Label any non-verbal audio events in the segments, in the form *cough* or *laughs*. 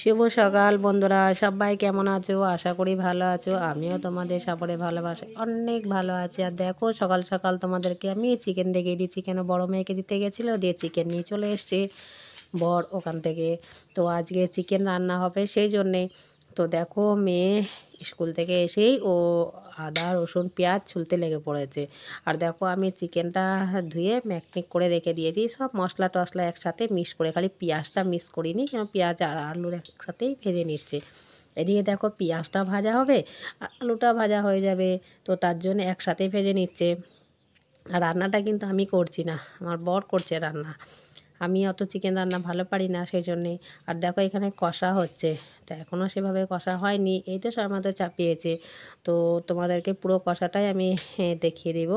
শুভ সকাল বন্ধুরা, সবাই কেমন আছো? আশা করি ভালো আছো। আমিও তোমাদের সাপড়ে ভালোবাসি, অনেক ভালো আছি। আর দেখো, সকাল সকাল তোমাদেরকে আমি চিকেন দেখিয়ে দিচ্ছি কেন বড়ো মেয়েকে দিতে গেছিল, দিয়ে চিকেন নিয়ে চলে এসছে বর ওখান থেকে। তো আজকে চিকেন রান্না হবে সেই জন্যে। তো দেখো মেয়ে স্কুল থেকে এসেই ও আদা, রসুন, পেঁয়াজ ছুলতে লেগে পড়েছে। আর দেখো আমি চিকেনটা ধুয়ে ম্যাকনিক করে রেখে দিয়েছি। সব মশলা টশলা একসাথে মিক্স করে, খালি পেঁয়াজটা মিক্স করিনি কেন পেঁয়াজ আর আলুর একসাথেই ভেজে নিচ্ছে। এদিকে দেখো পেঁয়াজটা ভাজা হবে আলুটা ভাজা হয়ে যাবে, তো তার জন্য একসাথে ভেজে নিচ্ছে। আর রান্নাটা কিন্তু আমি করছি না, আমার বর করছে রান্না। আমি অত চিকেন রান্না ভালো পারি না সেই জন্যে আর দেখো এখানে কষা হচ্ছে। তো এখনও সেভাবে কষা হয়নি। এই তো সব মতো চাপিয়েছে। তো তোমাদেরকে পুরো কষাটাই আমি *laughs* দেখিয়ে দেব।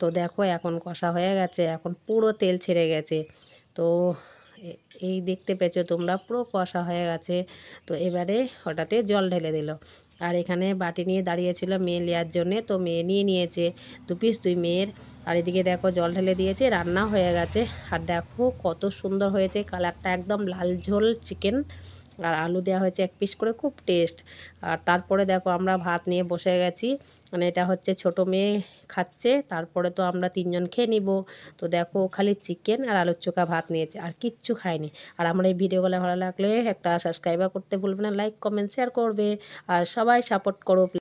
তো দেখো এখন কষা হয়ে গেছে। এখন পুরো তেল ছেড়ে গেছে। তো এই দেখতে পেয়েছ তোমরা পুরো কষা হয়ে গেছে। তো এবারে ওটাতে জল ঢেলে দিল। আর এখানে বাটি নিয়ে দাঁড়িয়েছিল মেয়ে নেওয়ার জন্যে, তো মেয়ে নিয়ে নিয়েছে দু পিস তুই মেয়ের। আর এদিকে দেখো জল ঢেলে দিয়েছে, রান্না হয়ে গেছে। আর দেখো কত সুন্দর হয়েছে, কালারটা একদম লাল ঝোল চিকেন আর আলু দেওয়া হয়েছে এক পিস করে, খুব টেস্ট আর তারপরে দেখো আমরা ভাত নিয়ে বসে গেছি। মানে এটা হচ্ছে ছোট মেয়ে খাচ্ছে, তারপরে তো আমরা তিনজন খেয়ে নিব। তো দেখো খালি চিকেন আর আলুর চোখা ভাত নিয়েছে, আর কিচ্ছু খায়নি। আর আমার এই ভিডিওগুলো ভালো লাগলে একটা সাবস্ক্রাইবার করতে ভুলবে না লাইক কমেন্ট শেয়ার করবে। আর সবাই সাপোর্ট করো